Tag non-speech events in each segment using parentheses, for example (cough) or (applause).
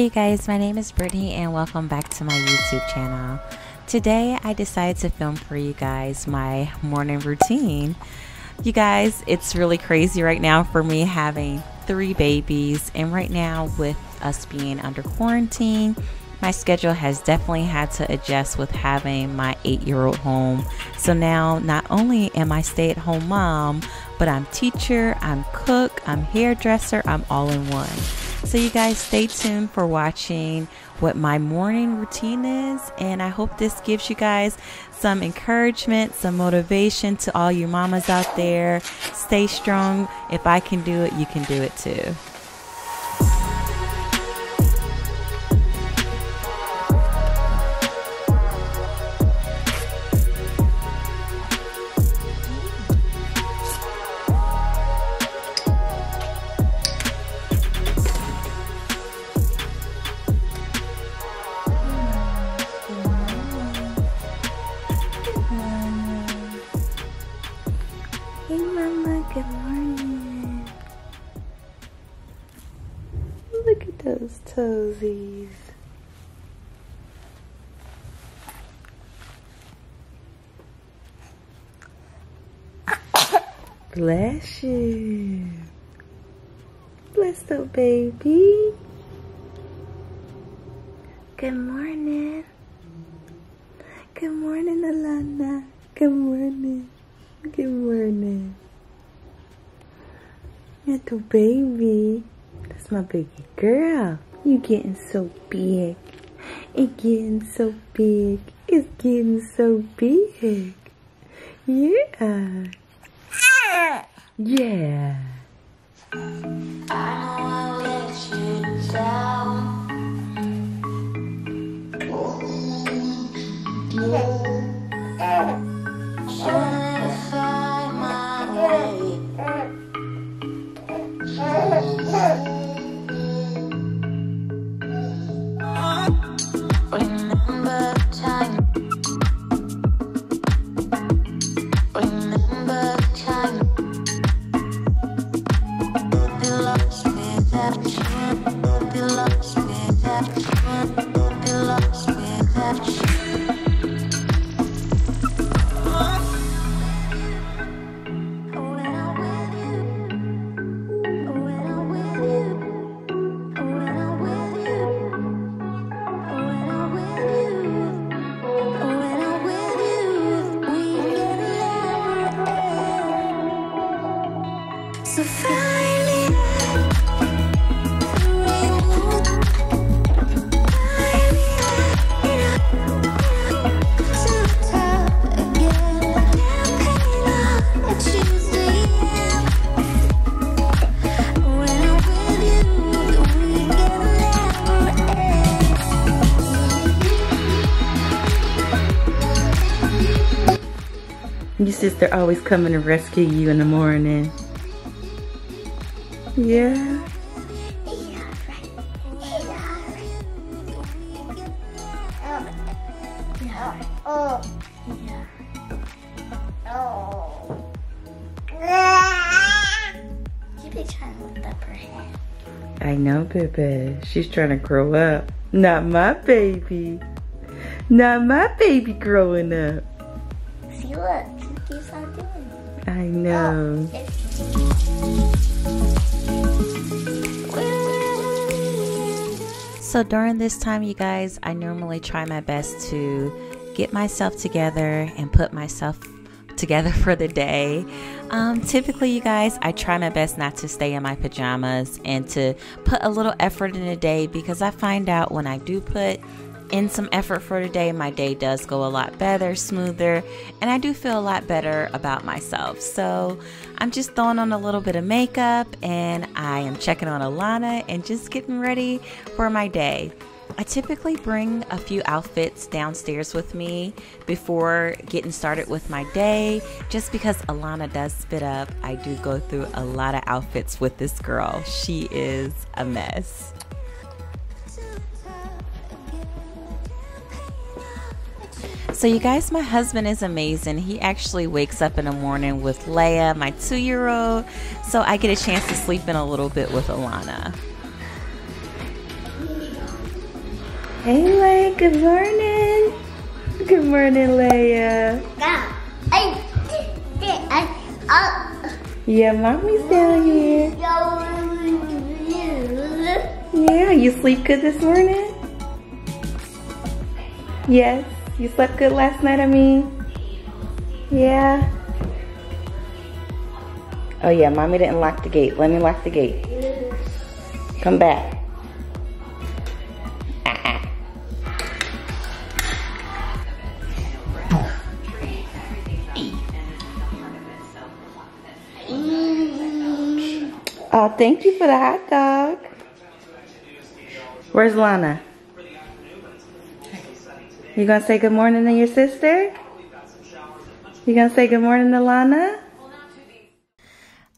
you guys, my name is Brittany and welcome back to my YouTube channel. Today I decided to film for you guys my morning routine. You guys, it's really crazy right now for me having three babies and right now with us being under quarantine, my schedule has definitely had to adjust with having my eight year old home. So now not only am I stay at home mom, but I'm teacher, I'm cook, I'm hairdresser, I'm all in one. So, you guys stay tuned for watching what my morning routine is. And I hope this gives you guys some encouragement, some motivation to all you mamas out there. Stay strong. If I can do it, you can do it too. Bless you. Bless the baby. Good morning. Good morning, Alana. Good morning. Good morning. Little baby. That's my baby girl. You getting so big. It getting so big. It's getting so big. Yeah. Yeah. Sister always coming to rescue you in the morning. Yeah. I know, baby. She's trying to grow up. Not my baby. Not my baby growing up. See, look, keeps on doing it. I know. So during this time, you guys, I normally try my best to get myself together and put myself together (laughs) for the day. Um, typically, you guys, I try my best not to stay in my pajamas and to put a little effort in the day because I find out when I do put in some effort for today, my day does go a lot better, smoother, and I do feel a lot better about myself. So I'm just throwing on a little bit of makeup and I am checking on Alana and just getting ready for my day. I typically bring a few outfits downstairs with me before getting started with my day. Just because Alana does spit up, I do go through a lot of outfits with this girl. She is a mess. So, you guys, my husband is amazing. He actually wakes up in the morning with Leia, my two year old. So, I get a chance to sleep in a little bit with Alana. Hey, Leia. Good morning. Good morning, Leia. Yeah, mommy's down here. Yeah, you sleep good this morning? Yes. You slept good last night, I mean? Yeah. Oh yeah, mommy didn't lock the gate. Let me lock the gate. Come back. Oh, thank you for the hot dog. Where's Lana? You gonna say good morning to your sister? You gonna say good morning to Lana?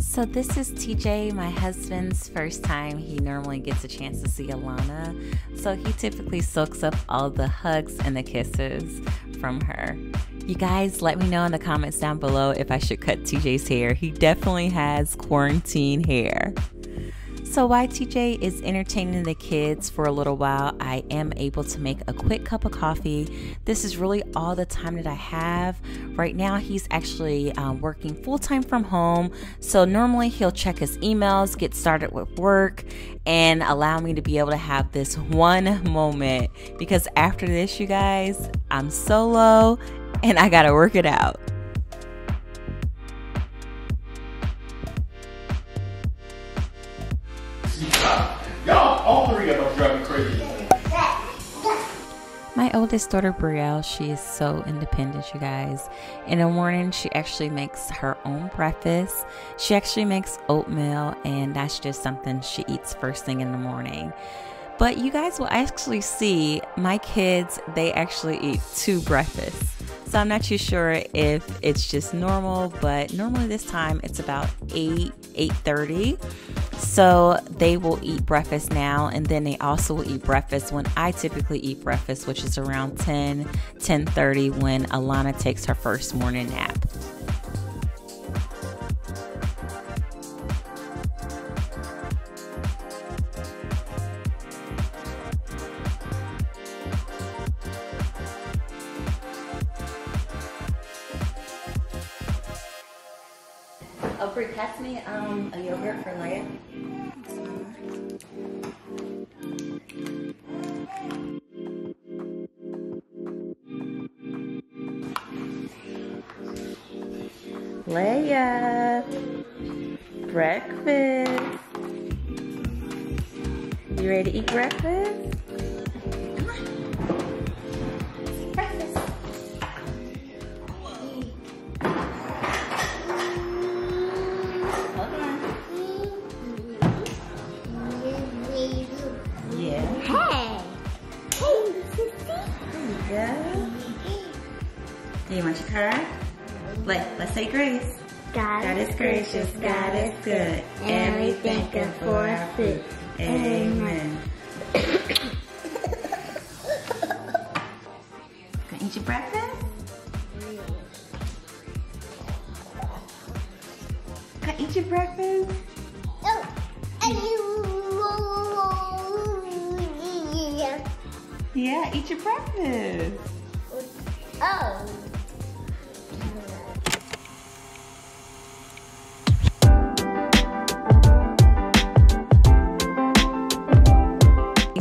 So this is TJ, my husband's first time. He normally gets a chance to see Alana. So he typically soaks up all the hugs and the kisses from her. You guys let me know in the comments down below if I should cut TJ's hair. He definitely has quarantine hair. So while TJ is entertaining the kids for a little while, I am able to make a quick cup of coffee. This is really all the time that I have. Right now, he's actually um, working full time from home. So normally he'll check his emails, get started with work, and allow me to be able to have this one moment. Because after this, you guys, I'm solo and I gotta work it out. My oldest daughter, Brielle, she is so independent, you guys. In the morning, she actually makes her own breakfast. She actually makes oatmeal, and that's just something she eats first thing in the morning. But you guys will actually see my kids, they actually eat two breakfasts. So I'm not too sure if it's just normal, but normally this time it's about 8, 8.30. So they will eat breakfast now, and then they also will eat breakfast when I typically eat breakfast, which is around 10, 10.30 when Alana takes her first morning nap. Brie, pass me um, a yogurt for Leia. Leia, breakfast. You ready to eat? Breakfast. Do you want your card? Let, let's say grace. God, God is gracious, God is good, and we thank Him for our food. Amen. (coughs) Gonna eat your breakfast? Gonna eat your breakfast? Oh? Yeah, eat your breakfast. Oh.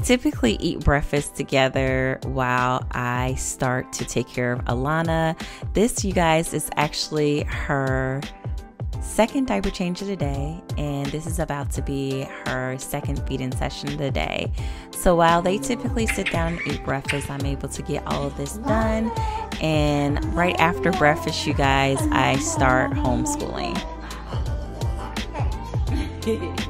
Typically eat breakfast together while I start to take care of Alana. This, you guys, is actually her second diaper change of the day, and this is about to be her second feeding session of the day. So while they typically sit down and eat breakfast, I'm able to get all of this done. And right after breakfast, you guys, I start homeschooling. (laughs)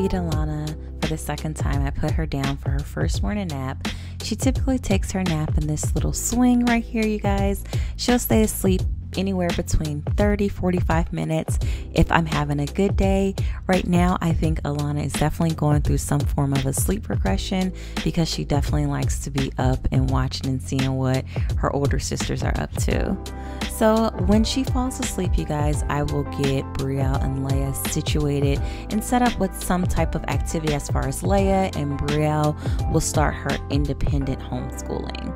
feed Alana for the second time, I put her down for her first morning nap. She typically takes her nap in this little swing right here, you guys. She'll stay asleep anywhere between 30 45 minutes if I'm having a good day. Right now, I think Alana is definitely going through some form of a sleep regression because she definitely likes to be up and watching and seeing what her older sisters are up to. So when she falls asleep, you guys, I will get Brielle and Leia situated and set up with some type of activity as far as Leia and Brielle will start her independent homeschooling.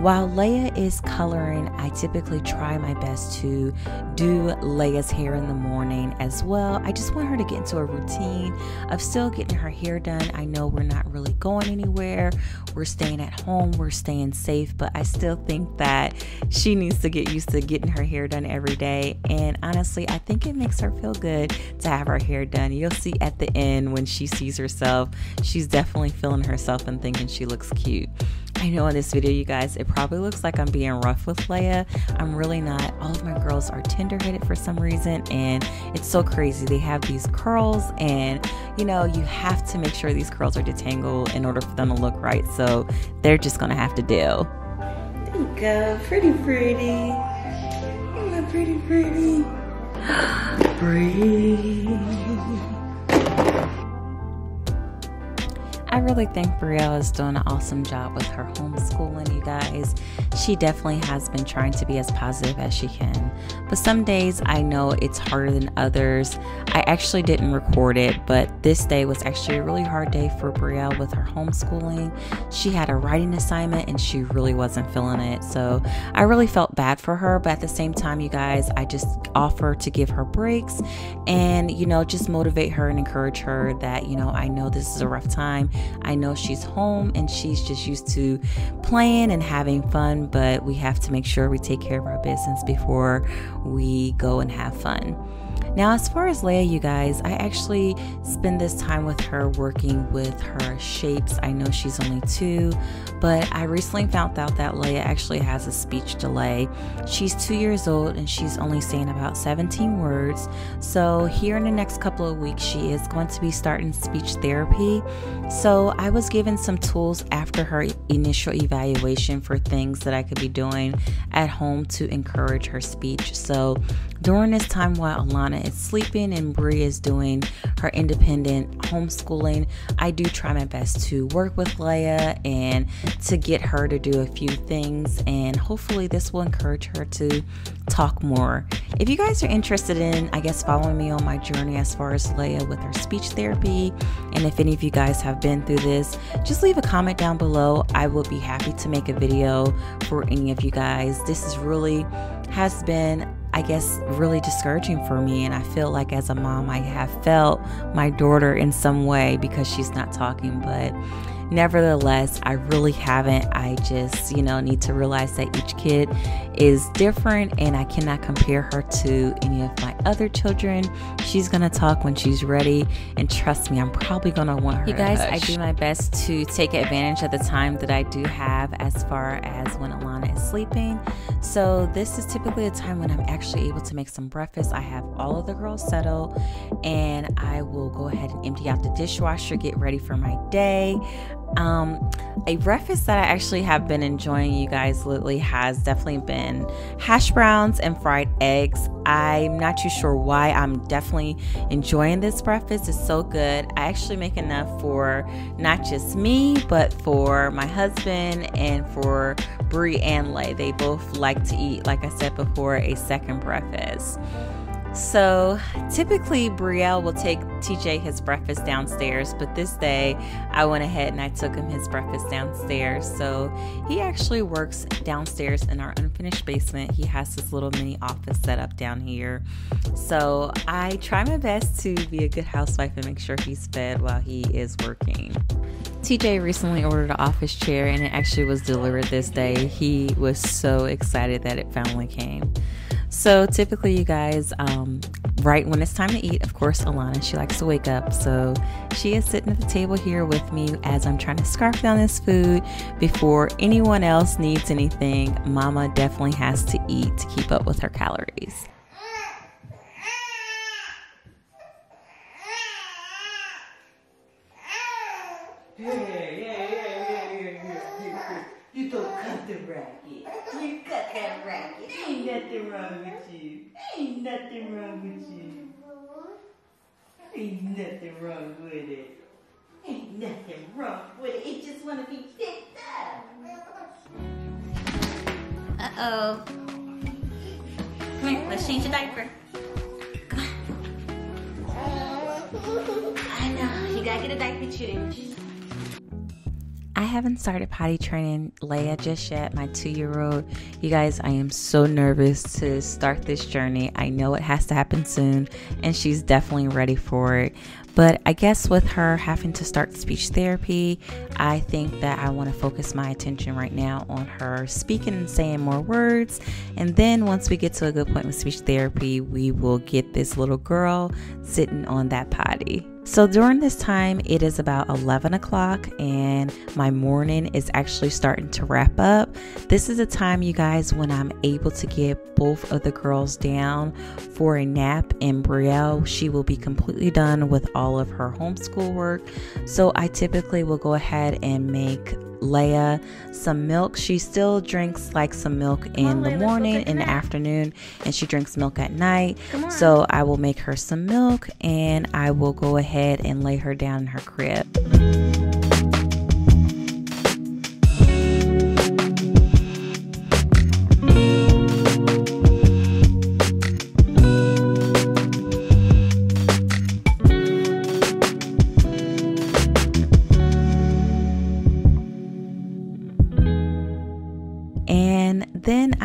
While Leia is coloring, I typically try my best to do Leia's hair in the morning as well. I just want her to get into a routine of still getting her hair done. I know we're not really going anywhere, we're staying at home, we're staying safe, but I still think that she needs to get used to getting her hair done every day. And honestly, I think it makes her feel good to have her hair done. You'll see at the end when she sees herself, she's definitely feeling herself and thinking she looks cute. I know in this video, you guys, it probably looks like I'm being rough with Leia. I'm really not. All of my girls are tender-headed for some reason, and it's so crazy. They have these curls, and you know, you have to make sure these curls are detangled in order for them to look right. So they're just gonna have to deal. There you go, pretty, pretty. Pretty, pretty? Breathe. (gasps) I really think Brielle is doing an awesome job with her homeschooling, you guys. She definitely has been trying to be as positive as she can. But some days I know it's harder than others. I actually didn't record it, but this day was actually a really hard day for Brielle with her homeschooling. She had a writing assignment and she really wasn't feeling it. So I really felt bad for her, but at the same time, you guys, I just offer to give her breaks and, you know, just motivate her and encourage her that, you know, I know this is a rough time. I know she's home and she's just used to playing and having fun, but we have to make sure we take care of our business before we go and have fun. Now, as far as Leia, you guys, I actually spend this time with her working with her shapes. I know she's only two, but I recently found out that Leia actually has a speech delay. She's two years old and she's only saying about 17 words. So, here in the next couple of weeks, she is going to be starting speech therapy. So, I was given some tools after her initial evaluation for things that I could be doing at home to encourage her speech. So, during this time while Alana is sleeping and Brie is doing her independent homeschooling, I do try my best to work with Leia and to get her to do a few things. And hopefully, this will encourage her to talk more. If you guys are interested in, I guess, following me on my journey as far as Leia with her speech therapy, and if any of you guys have been through this, just leave a comment down below. I will be happy to make a video for any of you guys. This is really has been I guess, really discouraging for me. And I feel like as a mom, I have felt my daughter in some way because she's not talking. But nevertheless, I really haven't. I just, you know, need to realize that each kid is different and I cannot compare her to any of my other children. She's going to talk when she's ready. And trust me, I'm probably going to want her. You guys, I do my best to take advantage of the time that I do have as far as when Alana is sleeping. So, this is typically a time when I'm actually able to make some breakfast. I have all of the girls settled and I will go ahead and empty out the dishwasher, get ready for my day. Um, a breakfast that I actually have been enjoying, you guys, lately has definitely been hash browns and fried eggs. I'm not too sure why. I'm definitely enjoying this breakfast. It's so good. I actually make enough for not just me, but for my husband and for Brie and Lay. They both like to eat, like I said before, a second breakfast. So typically, Brielle will take TJ his breakfast downstairs, but this day I went ahead and I took him his breakfast downstairs. So he actually works downstairs in our unfinished basement. He has this little mini office set up down here. So I try my best to be a good housewife and make sure he's fed while he is working. TJ recently ordered an office chair and it actually was delivered this day. He was so excited that it finally came. So typically, you guys, um, right when it's time to eat, of course, Alana, she likes to wake up. So she is sitting at the table here with me as I'm trying to scarf down this food before anyone else needs anything. Mama definitely has to eat to keep up with her calories. Yeah, yeah, yeah, yeah, yeah, yeah, yeah. You don't cut the racket. You cut that racket. Ain't nothing wrong with you. Ain't nothing wrong with you. Ain't nothing wrong with it. Ain't nothing wrong with it. It just wanna be picked up. Uh-oh. Come here, let's change the diaper. Come on. (laughs) I know, you gotta get a diaper change. I haven't started potty training Leia just yet, my two year old. You guys, I am so nervous to start this journey. I know it has to happen soon, and she's definitely ready for it. But I guess with her having to start speech therapy, I think that I want to focus my attention right now on her speaking and saying more words. And then once we get to a good point with speech therapy, we will get this little girl sitting on that potty. So during this time, it is about 11 o'clock, and my morning is actually starting to wrap up. This is a time, you guys, when I'm able to get both of the girls down for a nap. And Brielle, she will be completely done with all of her homeschool work. So I typically will go ahead and make Leia some milk. She still drinks like some milk in the morning, in the afternoon, and she drinks milk at night. So I will make her some milk and I will go ahead and lay her down in her crib.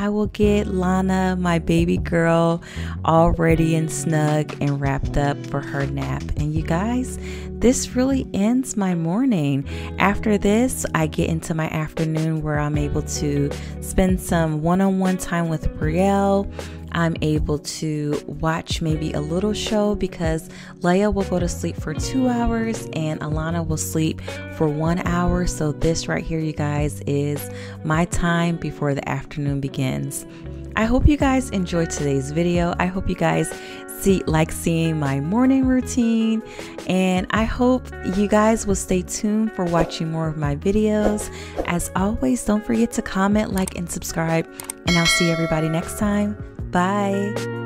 I will get Lana, my baby girl, all ready and snug and wrapped up for her nap. And you guys, this really ends my morning. After this, I get into my afternoon where I'm able to spend some one on one time with Brielle. I'm able to watch maybe a little show because Leia will go to sleep for two hours and Alana will sleep for one hour. So, this right here, you guys, is my time before the afternoon begins. I hope you guys enjoyed today's video. I hope you guys see like seeing my morning routine and I hope you guys will stay tuned for watching more of my videos. As always, don't forget to comment, like and subscribe and I'll see everybody next time. Bye.